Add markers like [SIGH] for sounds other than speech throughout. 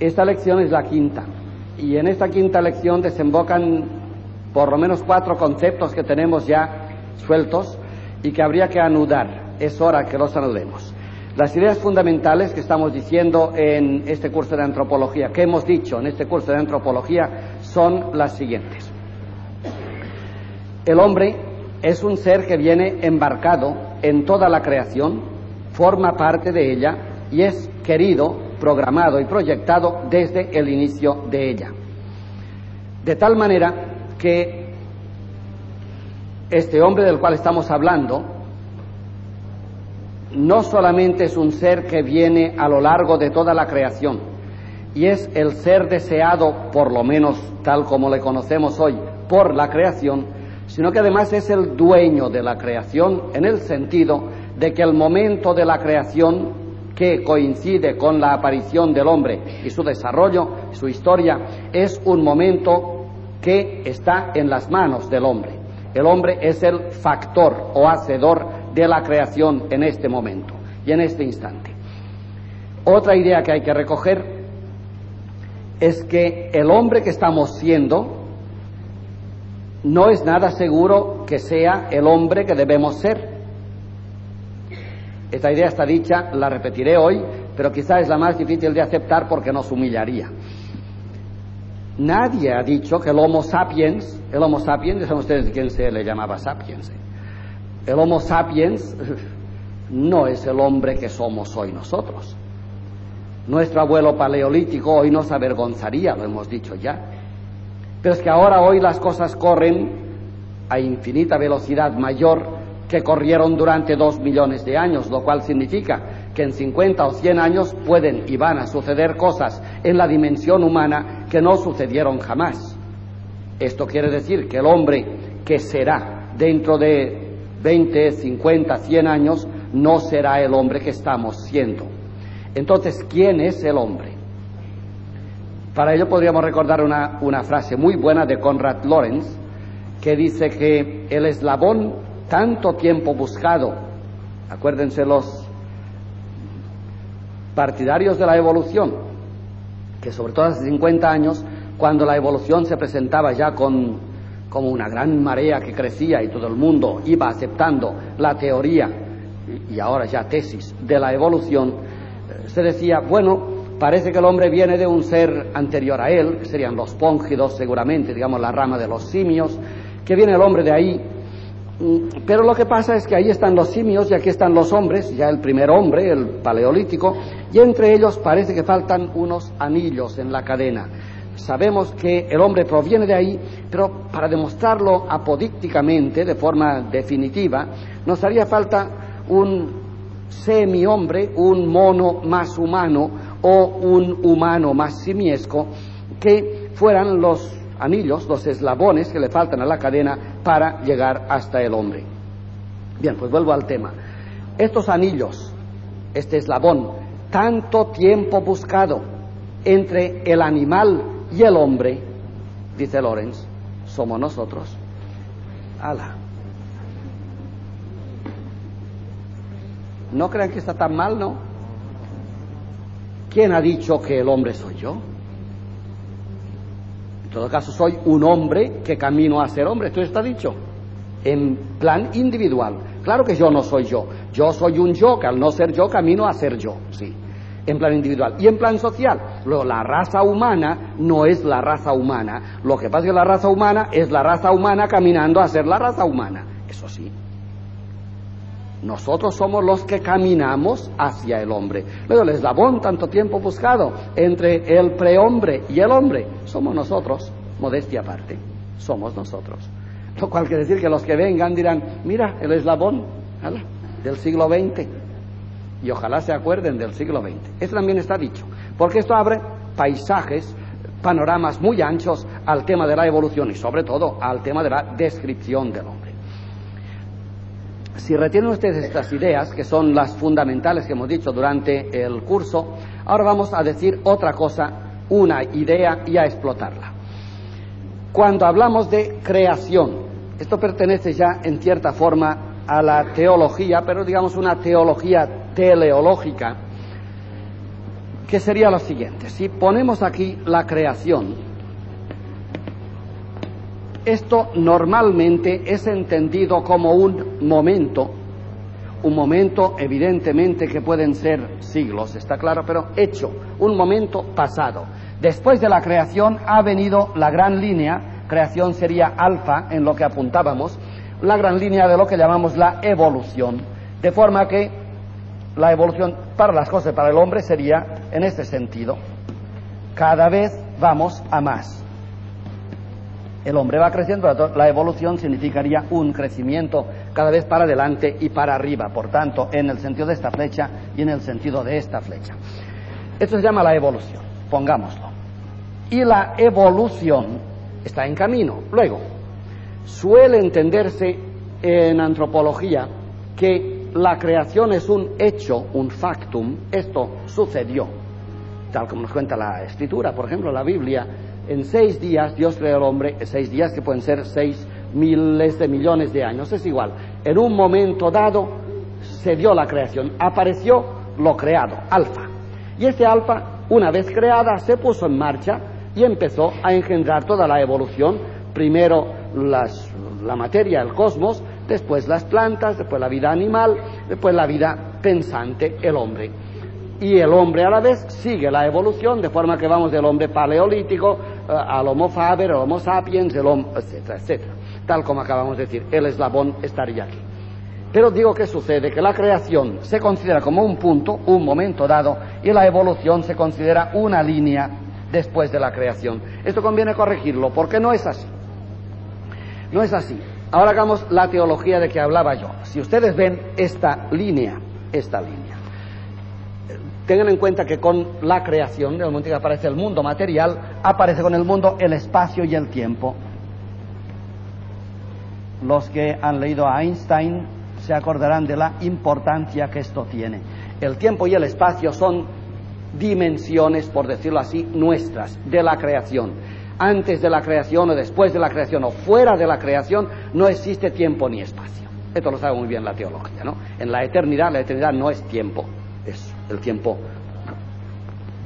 Esta lección es la quinta y en esta quinta lección desembocan por lo menos cuatro conceptos que tenemos ya sueltos y que habría que anudar. Es hora que los anudemos. Las ideas fundamentales que estamos diciendo en este curso de antropología, que hemos dicho en este curso de antropología, son las siguientes. El hombre es un ser que viene embarcado en toda la creación, forma parte de ella y es querido, programado y proyectado desde el inicio de ella. De tal manera que este hombre del cual estamos hablando no solamente es un ser que viene a lo largo de toda la creación y es el ser deseado, por lo menos tal como le conocemos hoy, por la creación, sino que además es el dueño de la creación en el sentido de que el momento de la creación que coincide con la aparición del hombre y su desarrollo, su historia, es un momento que está en las manos del hombre. El hombre es el factor o hacedor de la creación en este momento y en este instante. Otra idea que hay que recoger es que el hombre que estamos siendo no es nada seguro que sea el hombre que debemos ser. Esta idea está dicha, la repetiré hoy, pero quizá es la más difícil de aceptar porque nos humillaría. Nadie ha dicho que el Homo sapiens, el Homo sapiens, saben ustedes quién se le llamaba sapiens. El Homo sapiens [LAUGHS] no es el hombre que somos hoy nosotros. Nuestro abuelo paleolítico hoy nos avergonzaría, lo hemos dicho ya. Pero es que ahora hoy las cosas corren a infinita velocidad mayor que corrieron durante dos millones de años, lo cual significa que en 50 o 100 años pueden y van a suceder cosas en la dimensión humana que no sucedieron jamás. Esto quiere decir que el hombre que será dentro de 20, 50, 100 años no será el hombre que estamos siendo. Entonces, ¿quién es el hombre? Para ello podríamos recordar una, frase muy buena de Conrad Lorenz que dice que el eslabón tanto tiempo buscado. Acuérdense los partidarios de la evolución, que sobre todo hace 50 años, cuando la evolución se presentaba ya con, como una gran marea que crecía y todo el mundo iba aceptando la teoría y ahora ya tesis de la evolución, eh, se decía, bueno, parece que el hombre viene de un ser anterior a él, que serían los póngidos seguramente, digamos la rama de los simios, que viene el hombre de ahí, pero lo que pasa es que ahí están los simios y aquí están los hombres, ya el primer hombre, el paleolítico, y entre ellos parece que faltan unos anillos en la cadena. Sabemos que el hombre proviene de ahí, pero para demostrarlo apodícticamente, de forma definitiva, nos haría falta un semi-hombre, un mono más humano o un humano más simiesco, que fueran los anillos, los eslabones que le faltan a la cadena para llegar hasta el hombre. Bien, pues vuelvo al tema. Estos anillos, este eslabón, tanto tiempo buscado entre el animal y el hombre, dice Lorenz, somos nosotros. Ala. No crean que está tan mal, ¿no? ¿Quién ha dicho que el hombre soy yo? En todo caso, soy un hombre que camino a ser hombre. Esto está dicho en plan individual. Claro que yo no soy yo. Yo soy un yo que al no ser yo camino a ser yo. Sí. En plan individual. Y en plan social. Luego, la raza humana no es la raza humana. Lo que pasa es que la raza humana es la raza humana caminando a ser la raza humana. Eso sí. Nosotros somos los que caminamos hacia el hombre. Luego el eslabón tanto tiempo buscado entre el prehombre y el hombre, somos nosotros, modestia aparte, somos nosotros. Lo cual quiere decir que los que vengan dirán, mira, el eslabón del siglo XX. Y ojalá se acuerden del siglo XX. Eso también está dicho, porque esto abre paisajes, panoramas muy anchos al tema de la evolución y sobre todo al tema de la descripción del hombre. Si retienen ustedes estas ideas, que son las fundamentales que hemos dicho durante el curso, ahora vamos a decir otra cosa, una idea y a explotarla. Cuando hablamos de creación, esto pertenece ya en cierta forma a la teología, pero digamos una teología teleológica, que sería lo siguiente. Si ponemos aquí la creación, esto normalmente es entendido como un momento, un momento evidentemente que pueden ser siglos, está claro, pero hecho, un momento pasado. Después de la creación ha venido la gran línea, creación sería alfa en lo que apuntábamos, la gran línea de lo que llamamos la evolución, de forma que la evolución para las cosas, para el hombre, sería en este sentido. Cada vez vamos a más. El hombre va creciendo, la evolución significaría un crecimiento cada vez para adelante y para arriba, por tanto, en el sentido de esta flecha y en el sentido de esta flecha. Esto se llama la evolución, pongámoslo. Y la evolución está en camino. Luego, suele entenderse en antropología que la creación es un hecho, un factum, esto sucedió, tal como nos cuenta la escritura, por ejemplo, la Biblia, en seis días Dios creó al hombre, seis días que pueden ser seis miles de millones de años, es igual, en un momento dado se dio la creación, apareció lo creado, alfa, y ese alfa, una vez creada, se puso en marcha y empezó a engendrar toda la evolución, primero la materia, el cosmos, después las plantas, después la vida animal, después la vida pensante, el hombre. Y el hombre a la vez sigue la evolución, de forma que vamos del hombre paleolítico al homo faber, al homo sapiens, el homo, etcétera, etcétera. Tal como acabamos de decir, el eslabón estaría aquí. Pero digo que sucede que la creación se considera como un punto, un momento dado, y la evolución se considera una línea después de la creación. Esto conviene corregirlo, porque no es así. No es así. Ahora hagamos la teología de que hablaba yo. Si ustedes ven esta línea, esta línea, tengan en cuenta que con la creación, del momento que aparece el mundo material, aparece con el mundo el espacio y el tiempo. Los que han leído a Einstein se acordarán de la importancia que esto tiene. El tiempo y el espacio son dimensiones, por decirlo así, nuestras, de la creación antes de la creación o después de la creación o fuera de la creación, no existe tiempo ni espacio. Esto lo sabe muy bien la teología, ¿no? En la eternidad, la eternidad no es tiempo, es el tiempo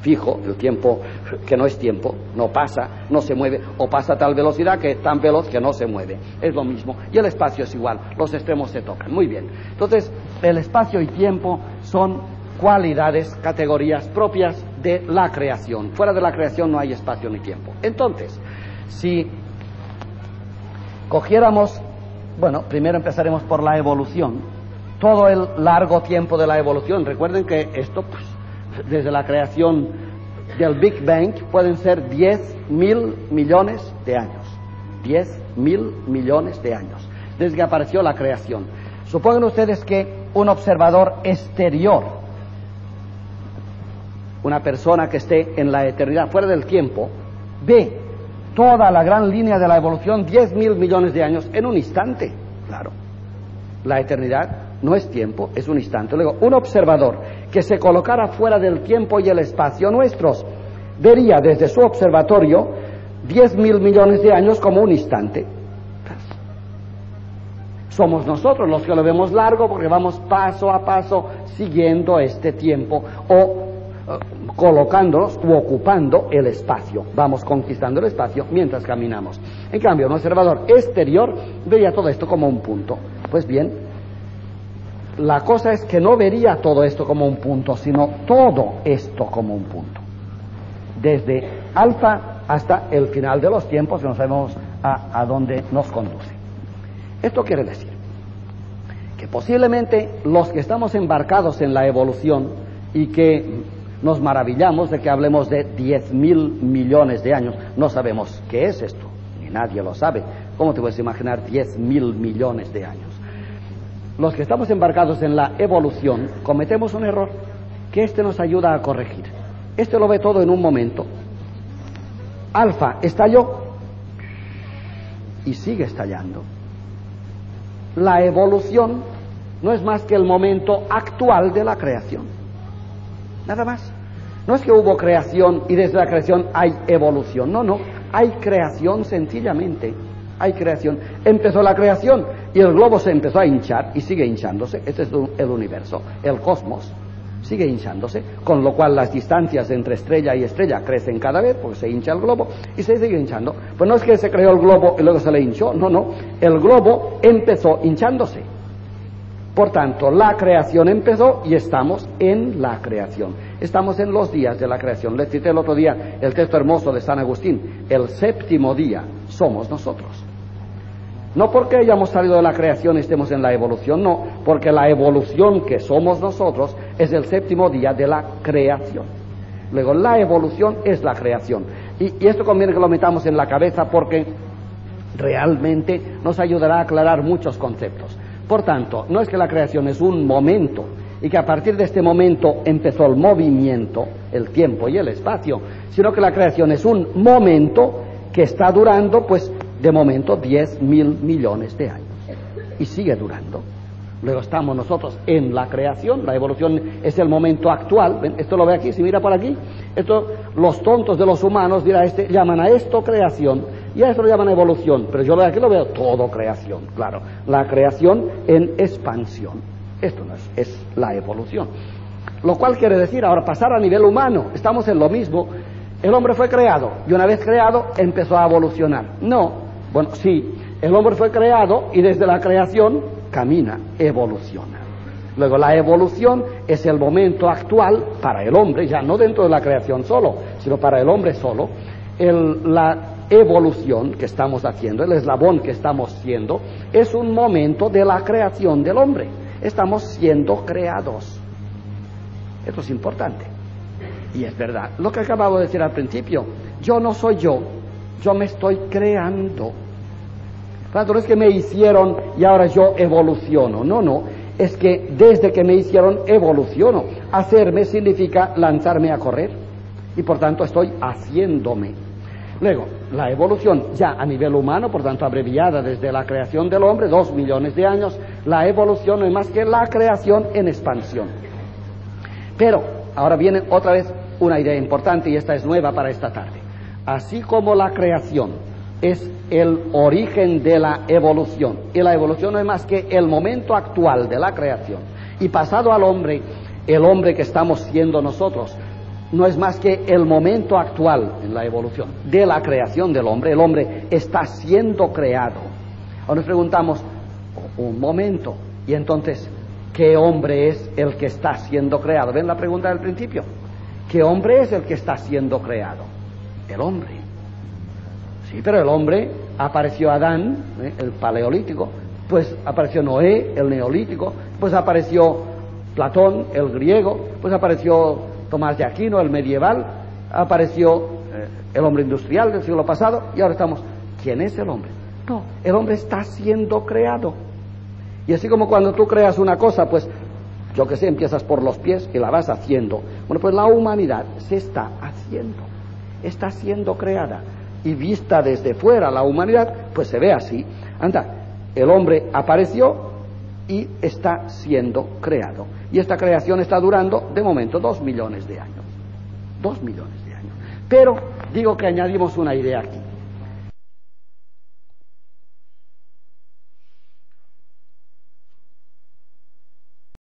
fijo, el tiempo que no es tiempo, no pasa, no se mueve, o pasa a tal velocidad que es tan veloz que no se mueve. Es lo mismo. Y el espacio es igual, los extremos se tocan. Muy bien. Entonces, el espacio y tiempo son cualidades, categorías propias de la creación. Fuera de la creación no hay espacio ni tiempo. Entonces, si cogiéramos, bueno, primero empezaremos por la evolución, todo el largo tiempo de la evolución, recuerden que esto, pues, desde la creación del Big Bang, pueden ser 10 mil millones de años. 10 mil millones de años, desde que apareció la creación. Supongan ustedes que un observador exterior una persona que esté en la eternidad, fuera del tiempo, ve toda la gran línea de la evolución, 10 mil millones de años, en un instante. Claro, la eternidad no es tiempo, es un instante. Luego, un observador que se colocara fuera del tiempo y el espacio nuestros, vería desde su observatorio 10 mil millones de años como un instante. Somos nosotros los que lo vemos largo porque vamos paso a paso siguiendo este tiempo o colocándonos u ocupando el espacio. Vamos conquistando el espacio mientras caminamos. En cambio, un observador exterior vería todo esto como un punto. Pues bien, la cosa es que no vería todo esto como un punto, sino todo esto como un punto. Desde alfa hasta el final de los tiempos, que no sabemos a, a dónde nos conduce. Esto quiere decir que posiblemente los que estamos embarcados en la evolución y que nos maravillamos de que hablemos de 10 mil millones de años. No sabemos qué es esto, ni nadie lo sabe. ¿Cómo te puedes imaginar 10 mil millones de años? Los que estamos embarcados en la evolución cometemos un error que este nos ayuda a corregir. Este lo ve todo en un momento. Alfa estalló y sigue estallando. La evolución no es más que el momento actual de la creación. Nada más. No es que hubo creación y desde la creación hay evolución. No, no. Hay creación sencillamente. Hay creación. Empezó la creación y el globo se empezó a hinchar y sigue hinchándose. Este es el universo, el cosmos. sigue hinchándose, con lo cual las distancias entre estrella y estrella crecen cada vez porque se hincha el globo y se sigue hinchando. Pues no es que se creó el globo y luego se le hinchó, no, no, el globo empezó hinchándose. Por tanto, la creación empezó y estamos en la creación. Estamos en los días de la creación. Les cité el otro día el texto hermoso de San Agustín. El séptimo día somos nosotros. No porque hayamos salido de la creación y estemos en la evolución, no, porque la evolución que somos nosotros es el séptimo día de la creación. Luego, la evolución es la creación. Y, y esto conviene que lo metamos en la cabeza porque realmente nos ayudará a aclarar muchos conceptos. Por tanto, no es que la creación es un momento y que a partir de este momento empezó el movimiento, el tiempo y el espacio, sino que la creación es un momento que está durando, pues, de momento 10 mil millones de años. Y sigue durando. Luego estamos nosotros en la creación, la evolución es el momento actual. Esto lo ve aquí, si mira por aquí. Esto, los tontos de los humanos dirá este, llaman a esto creación y a esto lo llaman evolución. Pero yo aquí lo veo todo creación, claro. La creación en expansión. Esto no es, es la evolución. Lo cual quiere decir, ahora pasar a nivel humano, estamos en lo mismo. El hombre fue creado y una vez creado empezó a evolucionar. No, bueno, sí, el hombre fue creado y desde la creación camina, evoluciona. Luego la evolución es el momento actual para el hombre, ya no dentro de la creación solo, sino para el hombre solo. El, la evolución que estamos haciendo, el eslabón que estamos siendo, es un momento de la creación del hombre. Estamos siendo creados. Esto es importante. Y es verdad. Lo que acabo de decir al principio, yo no soy yo, yo me estoy creando. Tanto no es que me hicieron y ahora yo evoluciono. No, no. Es que desde que me hicieron evoluciono. Hacerme significa lanzarme a correr. Y por tanto estoy haciéndome. Luego, la evolución ya a nivel humano, por tanto abreviada desde la creación del hombre, dos millones de años, la evolución no es más que la creación en expansión. Pero ahora viene otra vez una idea importante y esta es nueva para esta tarde. Así como la creación es el origen de la evolución, y la evolución no es más que el momento actual de la creación, y pasado al hombre, el hombre que estamos siendo nosotros, no es más que el momento actual en la evolución de la creación del hombre, el hombre está siendo creado. Ahora nos preguntamos, un momento, y entonces, ¿qué hombre es el que está siendo creado? ¿Ven la pregunta del principio? ¿Qué hombre es el que está siendo creado? El hombre. Sí, pero el hombre apareció Adán, ¿eh? el paleolítico, pues apareció Noé, el neolítico, pues apareció Platón, el griego, pues apareció Tomás de Aquino, el medieval, apareció eh, el hombre industrial del siglo pasado y ahora estamos, ¿quién es el hombre? No, el hombre está siendo creado. Y así como cuando tú creas una cosa, pues yo que sé, empiezas por los pies y la vas haciendo. Bueno, pues la humanidad se está haciendo, está siendo creada. Y vista desde fuera la humanidad, pues se ve así. Anda, el hombre apareció y está siendo creado. Y esta creación está durando, de momento, dos millones de años. Dos millones de años. Pero digo que añadimos una idea aquí.